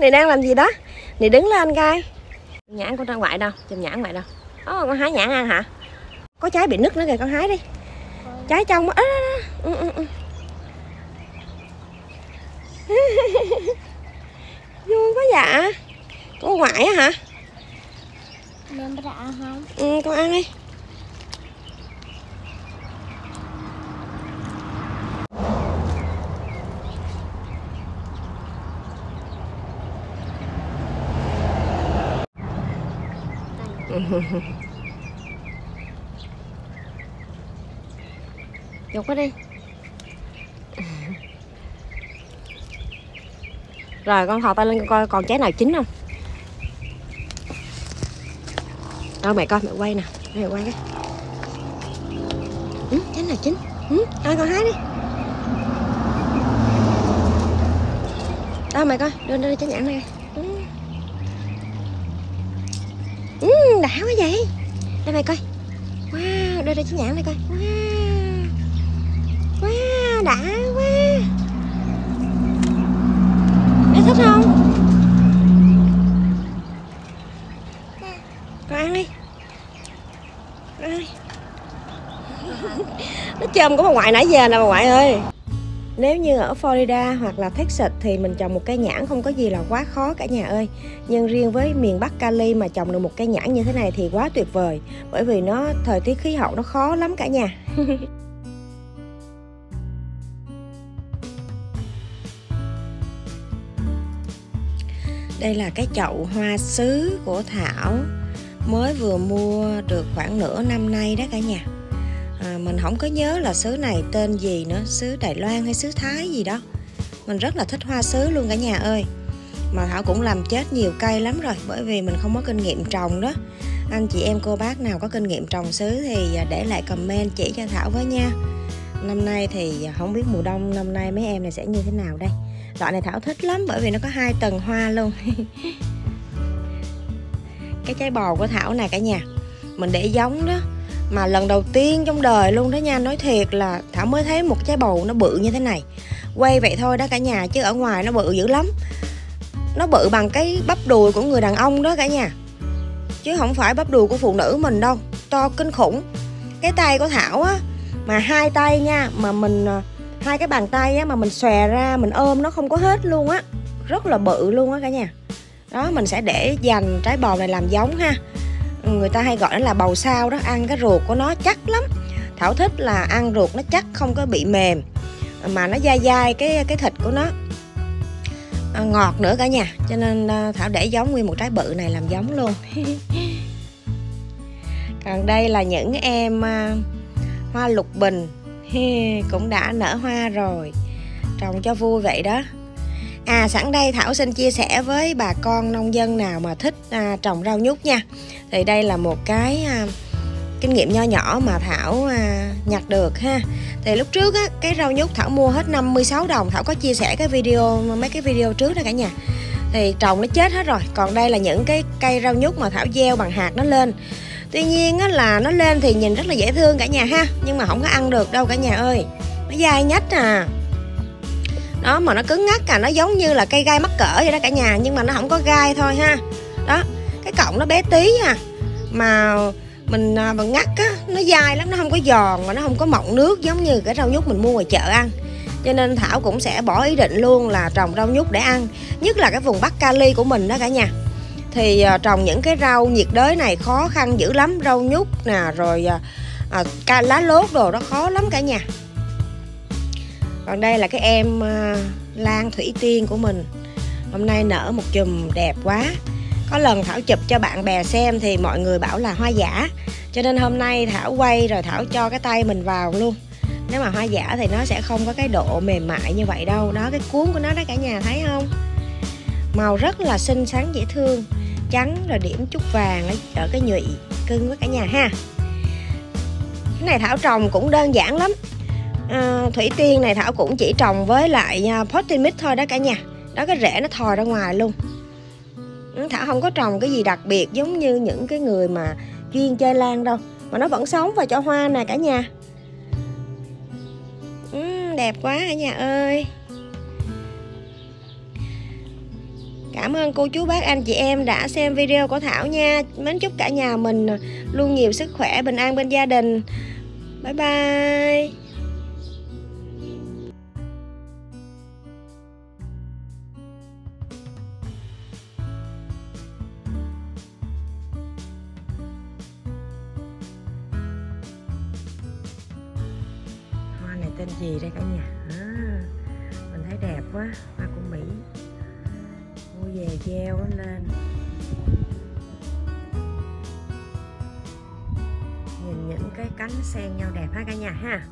này đang làm gì đó? Này đứng lên coi. Nhãn của ra ngoại đâu? Chùm nhãn ngoại đâu? Ồ, con hái nhãn ăn hả? Có trái bị nứt nữa kìa con hái đi. Trái trong á ừ, ừ, ừ. vui quá dạ con ngoại á hả? Ừ, con ăn đi Dục nó đi. Rồi con thò tay lên coi còn trái nào chín không? Đâu mẹ coi mẹ quay nè Mẹ quay cái. Ừ, Trái nào chín? Ừ, Thôi con hái đi. Đâu mẹ coi Đưa đưa trái nhãn này ừ. Ừ, đã quá vậy. Đây mày coi. Wow, đưa đây chiếc nhãn này coi. Wow. Wow, đã quá. Mày thích không? Con ăn đi. Con ăn đi. Nó chôm của bà ngoại nãy giờ nè bà ngoại ơi nếu như ở Florida hoặc là Texas thì mình trồng một cây nhãn không có gì là quá khó cả nhà ơi. Nhưng riêng với miền Bắc Cali mà trồng được một cây nhãn như thế này thì quá tuyệt vời, Bởi vì nó, thời tiết khí hậu nó khó lắm cả nhà. Đây là cái chậu hoa sứ của Thảo, Mới vừa mua được khoảng nửa năm nay đó cả nhà à, Mình không có nhớ là sứ này tên gì nữa Sứ Đài Loan hay sứ Thái gì đó. Mình rất là thích hoa sứ luôn cả nhà ơi. Mà Thảo cũng làm chết nhiều cây lắm rồi Bởi vì mình không có kinh nghiệm trồng đó. Anh chị em cô bác nào có kinh nghiệm trồng sứ Thì à, để lại comment chỉ cho Thảo với nha. Năm nay thì à, không biết mùa đông năm nay mấy em này sẽ như thế nào đây. Loại này Thảo thích lắm bởi vì nó có hai tầng hoa luôn. Cái trái bò của Thảo này cả nhà Mình để giống đó. Mà lần đầu tiên trong đời luôn đó nha Nói thiệt là Thảo mới thấy một trái bầu nó bự như thế này. Quay vậy thôi đó cả nhà Chứ ở ngoài nó bự dữ lắm. Nó bự bằng cái bắp đùi của người đàn ông đó cả nhà. Chứ không phải bắp đùi của phụ nữ mình đâu To kinh khủng. Cái tay của Thảo á Mà hai tay nha Mà mình à, hai cái bàn tay á, mà mình xòe ra mình ôm nó không có hết luôn á. Rất là bự luôn á cả nhà. Đó mình sẽ để dành trái bầu này làm giống ha người ta hay gọi nó là bầu sao đó ăn cái ruột của nó chắc lắm. Thảo thích là ăn ruột nó chắc không có bị mềm mà nó dai dai cái cái thịt của nó. À, ngọt nữa cả nhà cho nên à, thảo để giống nguyên một trái bự này làm giống luôn. Còn đây là những em à, hoa lục bình. Cũng đã nở hoa rồi trồng cho vui vậy đó à sẵn đây thảo xin chia sẻ với bà con nông dân nào mà thích à, trồng rau nhút nha. Thì đây là một cái à, kinh nghiệm nho nhỏ mà thảo à, nhặt được ha. Thì lúc trước á cái rau nhút thảo mua hết 56 đồng. Thảo có chia sẻ cái video mấy cái video trước đó cả nhà. Thì trồng nó chết hết rồi. Còn đây là những cái cây rau nhút mà thảo gieo bằng hạt nó lên. Tuy nhiên á, là nó lên thì nhìn rất là dễ thương cả nhà ha. Nhưng mà không có ăn được đâu cả nhà ơi. Nó dai nhách à đó mà nó cứng ngắc à nó giống như là cây gai mắc cỡ vậy đó cả nhà nhưng mà nó không có gai thôi ha. Đó cái cọng nó bé tí à. Mà mình à, mà ngắt á nó dai lắm nó không có giòn mà nó không có mọng nước giống như cái rau nhút mình mua ngoài chợ ăn. Cho nên thảo cũng sẽ bỏ ý định luôn là trồng rau nhút để ăn nhất là cái vùng bắc cali của mình đó cả nhà. Thì à, trồng những cái rau nhiệt đới này khó khăn dữ lắm rau nhút nè rồi à, à, ca lá lốt đồ đó khó lắm cả nhà còn đây là cái em ờ, lan thủy tiên của mình. Hôm nay nở một chùm đẹp quá. Có lần thảo chụp cho bạn bè xem thì mọi người bảo là hoa giả. Cho nên hôm nay thảo quay rồi thảo cho cái tay mình vào luôn. Nếu mà hoa giả thì nó sẽ không có cái độ mềm mại như vậy đâu. Đó, cái cuốn của nó đó cả nhà thấy không? Màu rất là xinh xắn dễ thương. Trắng rồi điểm chút vàng ở cái nhụy cưng với cả nhà ha. Cái này thảo trồng cũng đơn giản lắm à, thủy tiên này thảo cũng chỉ trồng với lại à, potting mix thôi đó cả nhà. Đó cái rễ nó thò ra ngoài luôn. Ừ, thảo không có trồng cái gì đặc biệt giống như những cái người mà chuyên chơi lan đâu mà nó vẫn sống và cho hoa nè cả nhà. Uhm, đẹp quá cả nhà ơi. Cảm ơn cô chú bác anh chị em đã xem video của Thảo nha. Mến chúc cả nhà mình luôn nhiều sức khỏe bình an bên gia đình. Bye bye. Tên gì đây cả nhà? À, mình thấy đẹp quá hoa của mỹ. Mua về gieo nó lên. Nhìn những cái cánh sen nhau đẹp ha cả nhà ha.